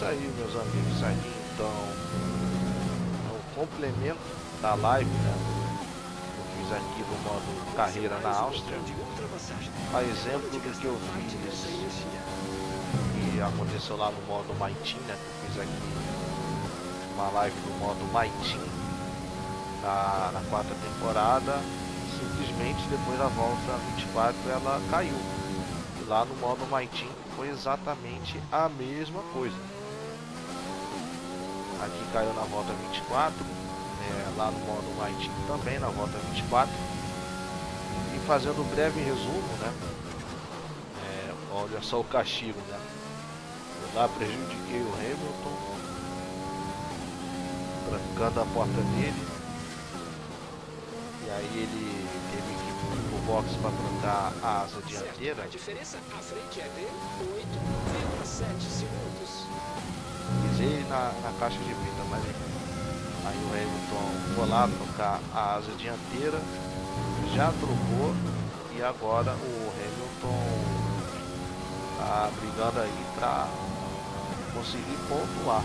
isso aí, meus amigos. Aí, então, é um complemento da live, né? Eu fiz aqui no modo carreira na Áustria. A exemplo do que eu fiz que aconteceu lá no modo Team, né? Eu fiz aqui uma live no modo Team na, na quarta temporada. Simplesmente depois da volta 24 ela caiu. E lá no modo Team foi exatamente a mesma coisa. Aqui caiu na volta 24, é, lá no modo Team também na volta 24. E fazendo um breve resumo, né? É, olha só o castigo, né? Eu lá prejudiquei o Hamilton, trancando a porta dele. E aí ele teve que ir pro box para trancar a asa dianteira. A diferença à frente é de 8,7 segundos. Pisei na, na caixa de brita, mas. Aí o Hamilton foi lá trocar a asa dianteira, já trocou e agora o Hamilton tá brigando aí para conseguir pontuar.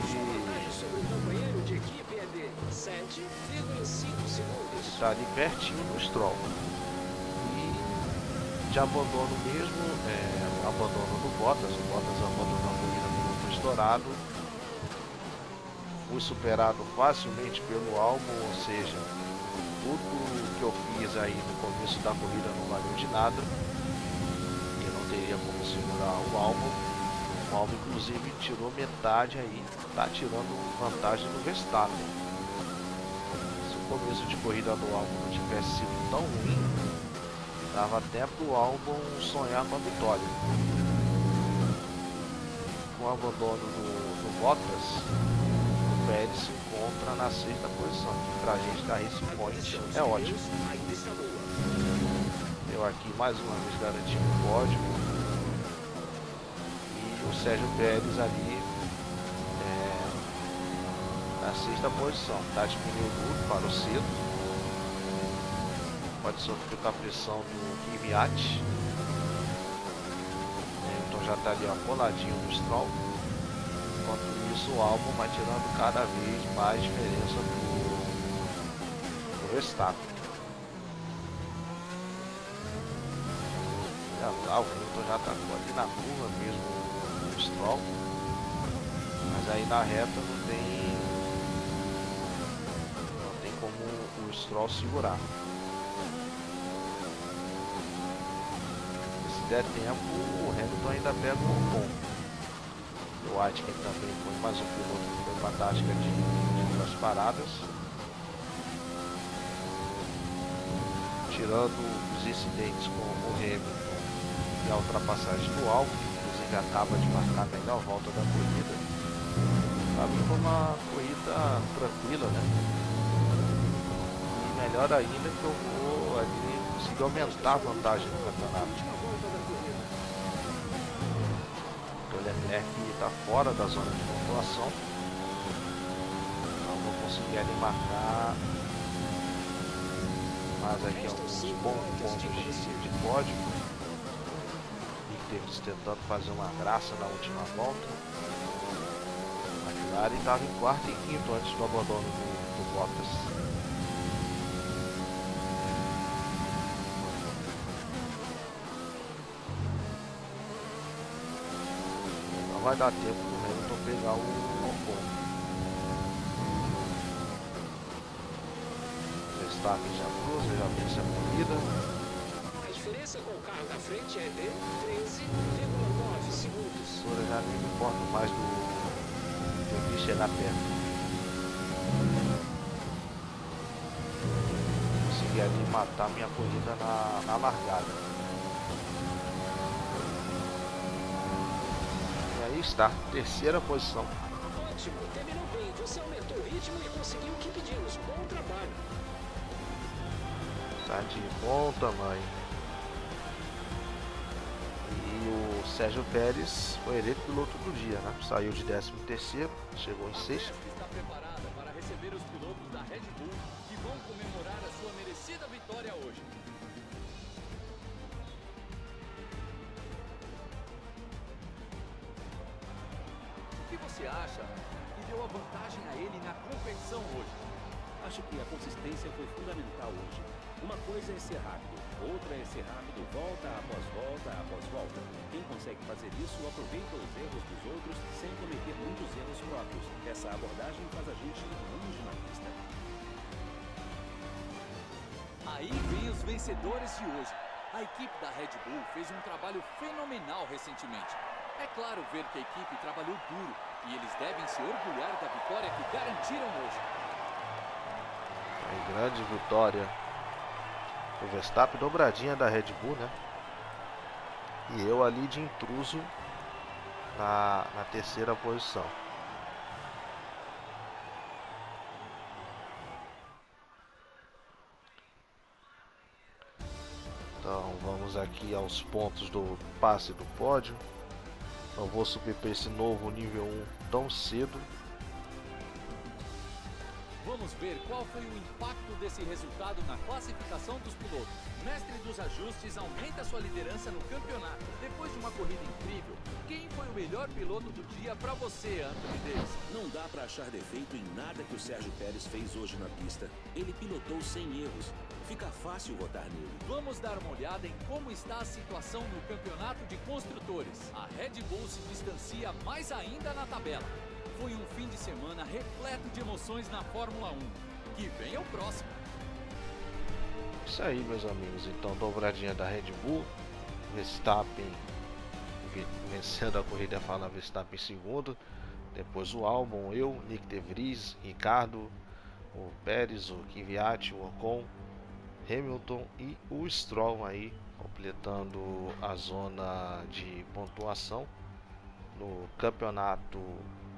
Vantagem sobre o companheiro de equipe de 7,5 segundos. está ali pertinho do Stroll. E de abandono mesmo, é, abandono do Bottas, o Bottas abandonou a corrida estourado. Fui superado facilmente pelo álbum, ou seja, tudo que eu fiz aí no começo da corrida não valeu de nada. Porque não teria como segurar o álbum. O álbum inclusive tirou metade aí, tá tirando vantagem do Verstappen se o começo de corrida do álbum não tivesse sido tão ruim, dava até pro álbum sonhar com a vitória. O abandono do, do Bottas, o Pérez se encontra na sexta posição, pra gente da Race Point é ótimo. Eu aqui mais uma vez garanti um pódio. E o Sérgio Pérez ali é, na sexta posição. Tá de pneu duro, parou cedo. Pode sofrer com a pressão do Kvyat. Já tá ali ó, coladinho no Stroll. Enquanto isso o álbum vai tirando cada vez mais diferença do, do Verstappen. Tá, o Hamilton já atacou ali na curva mesmo o Stroll. Mas aí na reta não tem. Não tem como o Stroll segurar. E se der tempo, o Hamilton ainda pega um ponto. O Aitken também foi mais um piloto que foi para a tática de, de duas paradas. Tirando os incidentes com o Hamilton e a ultrapassagem do Alvo, que inclusive acaba de marcar a melhor volta da corrida. Mim foi uma corrida tranquila, né? E melhor ainda que eu vou ali conseguir aumentar a vantagem no campeonato. O Leclerc está fora da zona de pontuação. Então vou conseguir ali marcar mais aqui alguns bons pontos de, de pódio. Davis tentando fazer uma graça na última volta. A McLaren estava em quarto e quinto antes do abandono do, do Bottas. Vai dar tempo do Hamilton pegar o Ocon. Verstappen já cruza, já vence a corrida. A diferença com o carro da frente é de 13,9 segundos. Agora já nem me importo mais do de eu chegar perto. Consegui ali matar minha corrida na, na largada. Está, terceira posição. Ótimo, terminou bem. Você aumentou o ritmo e conseguiu o que pedimos. Bom trabalho. Tá de bom tamanho. E o Sérgio Pérez foi eleito piloto do dia, né? Saiu de 13 terceiro, chegou em sexto. Você acha que deu a vantagem a ele na competição hoje? Acho que a consistência foi fundamental hoje. Uma coisa é ser rápido, outra é ser rápido volta após volta após volta. Quem consegue fazer isso aproveita os erros dos outros sem cometer muitos erros próprios. Essa abordagem faz a gente longe na pista. Aí vem os vencedores de hoje. A equipe da Red Bull fez um trabalho fenomenal recentemente. É claro ver que a equipe trabalhou duro e eles devem se orgulhar da vitória que garantiram hoje. Aí, grande vitória o Verstappen, dobradinha da Red Bull, né? E eu ali de intruso na, na terceira posição. Então vamos aqui aos pontos do passe do pódio. Não vou subir para esse novo nível 1 tão cedo. Vamos ver qual foi o impacto desse resultado na classificação dos pilotos. Mestre dos ajustes aumenta sua liderança no campeonato. Depois de uma corrida incrível, quem foi o melhor piloto do dia para você, Anthony Davis? Não dá para achar defeito em nada que o Sérgio Pérez fez hoje na pista. Ele pilotou sem erros. Fica fácil votar nele. Vamos dar uma olhada em como está a situação no campeonato de construtores. A Red Bull se distancia mais ainda na tabela. Foi um fim de semana repleto de emoções na Fórmula 1. Que venha o próximo. Isso aí, meus amigos. Então, dobradinha da Red Bull. Verstappen vencendo a corrida, fala Verstappen em segundo. Depois o Albon, eu, Nick De Vries, Ricardo, o Pérez, o Kvyat, o Ocon, Hamilton e o Stroll aí completando a zona de pontuação. No campeonato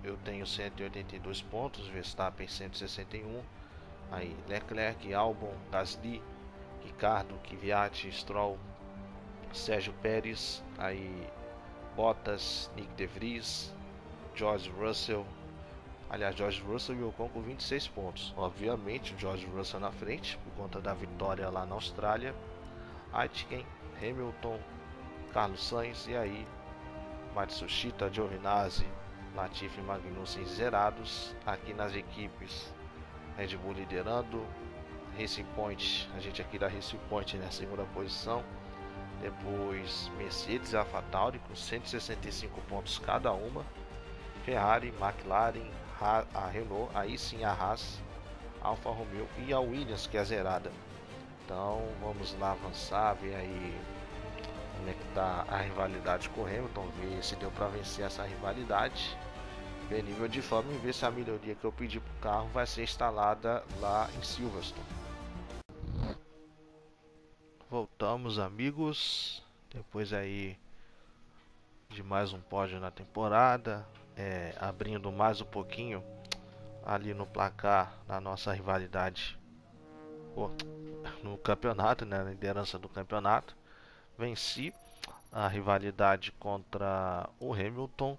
eu tenho 182 pontos, Verstappen 161, aí Leclerc, Albon, Gasly, Ricardo, Kvyat, Stroll, Sérgio Pérez, aí Bottas, Nick De Vries, George Russell, aliás George Russell e Ocon com 26 pontos. Obviamente George Russell na frente por conta da vitória lá na Austrália, Aitken, Hamilton, Carlos Sainz e aí Matsushita, Giovinazzi, Latifi e Magnussen zerados. Aqui nas equipes, Red Bull liderando. Racing Point, a gente aqui da Racing Point na né, segunda posição. Depois Mercedes e AlphaTauri com 165 pontos cada uma. Ferrari, McLaren, a Renault, aí sim a Haas, Alfa Romeo e a Williams que é zerada. Então vamos lá avançar, ver aí como é que tá a rivalidade com o Hamilton, ver se deu para vencer essa rivalidade ver nível de forma e ver se a melhoria que eu pedi para o carro vai ser instalada lá em Silverstone. Voltamos amigos, depois aí de mais um pódio na temporada, é, abrindo mais um pouquinho ali no placar da nossa rivalidade no campeonato, né, na liderança do campeonato. Venci a rivalidade contra o Hamilton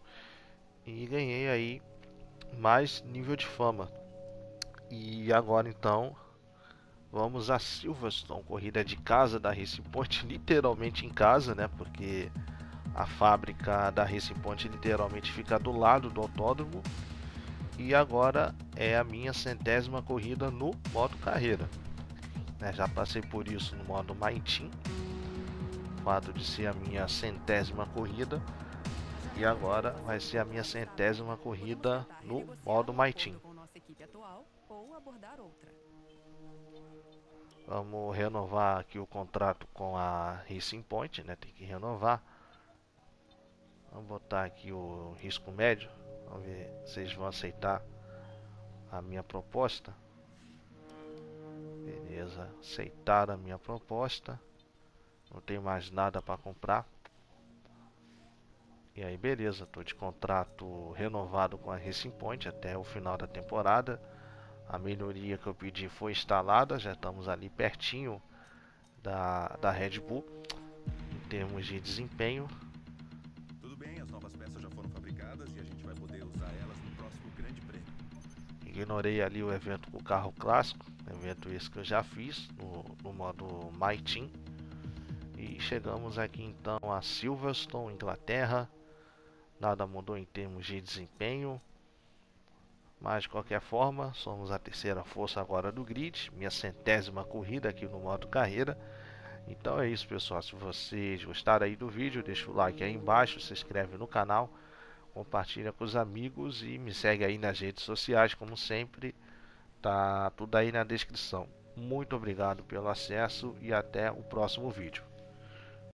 e ganhei aí mais nível de fama. E agora então vamos a Silverstone, corrida de casa da Racing Point, literalmente em casa, né? Porque a fábrica da Racing Point literalmente fica do lado do autódromo. E agora é a minha centésima corrida no modo carreira. Né, já passei por isso no modo My. O fato de ser a minha centésima corrida e agora vai ser a minha centésima corrida no modo My. Vamos renovar aqui o contrato com a Racing Point, né? Tem que renovar. Vamos botar aqui o risco médio. Vamos ver se vocês vão aceitar a minha proposta. Beleza, aceitaram a minha proposta. Não tem mais nada para comprar. E aí, beleza, tô de contrato renovado com a Racing Point até o final da temporada. A melhoria que eu pedi foi instalada, já estamos ali pertinho da, da Red Bull em termos de desempenho. Ignorei ali o evento com o carro clássico, evento esse que eu já fiz no, no modo My Team. E chegamos aqui então a Silverstone, Inglaterra nada mudou em termos de desempenho. Mas de qualquer forma, somos a terceira força agora do grid, minha centésima corrida aqui no modo carreira. Então é isso pessoal, se vocês gostaram aí do vídeo, deixa o like aí embaixo, se inscreve no canal, compartilha com os amigos e me segue aí nas redes sociais, como sempre, tá tudo aí na descrição. Muito obrigado pelo acesso e até o próximo vídeo.